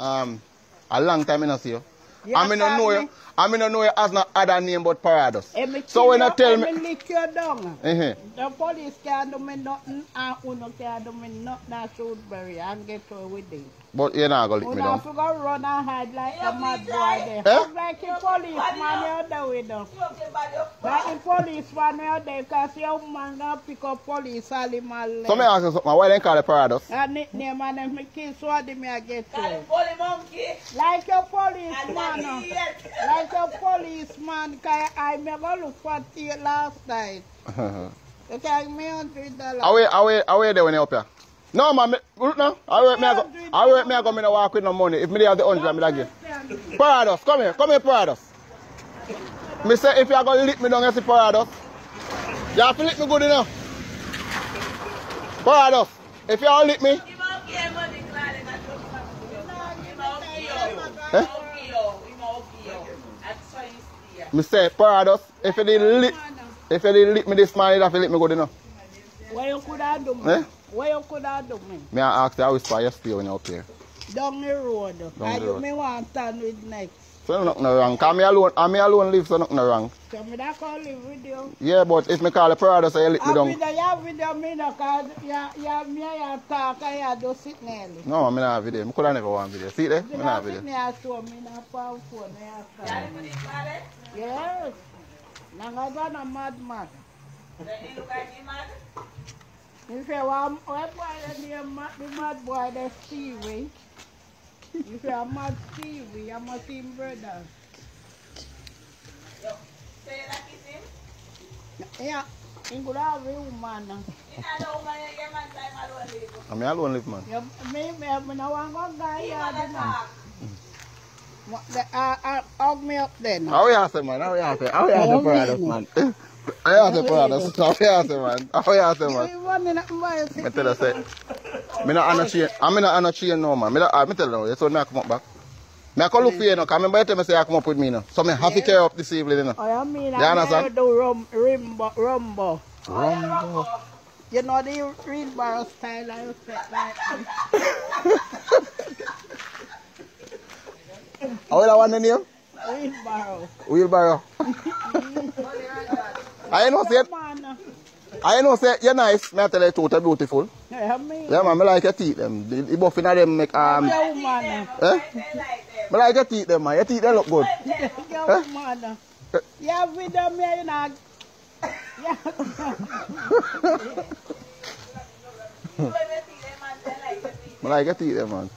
Um, a long time I not see you. You I mean, I know understand you. I mean, I know you as no other name but Paradus. So when I tell you, me, eh, lick you down. uh The police can't do me nothing and uno can't do me nothing at Shrewsbury and get away with it. but you're not gonna let me Uno have down. to go run and hide like a mad boy there. Eh? Act like a policeman you're there with them. Like a policeman you're there because your man gonna pick up police all him all So me ask you something. Why they call it Paradus? And nickname and if me kill so what me I get to. Holy monkey. Like your And policeman. That uh. Like your policeman, cause I me go look for you last night. You take me on three dollars. Away, away, away there when you up here. No man, me, look now. Away me I go. Away me I go. Me no walk with no money. If me have the hundred, me da give. Paradus, come here, come here, Paradus. Me say if you are gonna lick me down, you see Paradus. You have to lick me good enough. Paradus, if you all lick me, Him me say Paradus, if you did lick, if you did lick me this man, you have to lick me good enough. What you could have done me? Eh? What you could have done me? Me I ask you, how whisper you stay when you up here. Down the road. the and you road. want stand with next. So nothing no wrong. Cause me alone, and me alone live, so nothing no wrong. So me that call live with you. Yeah, but if me call the Paradus, you lick me I down. video, you video me no cause you, you, me you talk and you do sit nearly. No, I not have video. I could have never want video. See there? I You not know have sit video. near show me na phone phone you Daddy, talk. put it, Clyde. Yes. Nanga ba na mad man. Then he look like him, man. You say, well, what boy the name the mad boy the Stevie? You say, I'm mad Stevie, I'm a team brother. Yo, say you like kiss him. Yeah, in good have a woman. You know the woman you get man time alone live. I mean, alone live, man. You, me, me, me no want go guy He here, wanna you know. talk. What the- Uh, uh, hug me up then. How you say, man? How you say? How you say, Oh, Paradus, man? How you say, Paradus? How you say, man? How you say, man? You want me not buy a Me tell you, say, me not on a oh, chain. I mean, not on a chain no, man. Me, not, I me tell you, that's me I come up back. Me I come look for you, mm. no. Cause remember you tell me say you come up with me, no. So me have to carry up this evening, know. Oh, mean I understand? do rum, rimbo, rumbo. Rumbo. You know the wheelbarrow style I set like How you want the name? wheelbarrow. Wheelbarrow. Mm. I know say, Man, I know say you're nice. Me I tell you, totally beautiful. you mean? Yeah, man. Me like your teeth, them. The, the buffing of them make um. Your woman. Eh? They like them. Me like your teeth, them, man. Your teeth, they look good. Your woman. Yeah, video me, you know. Yeah. Whoever see them, man, they like them. Me like your teeth, them, man.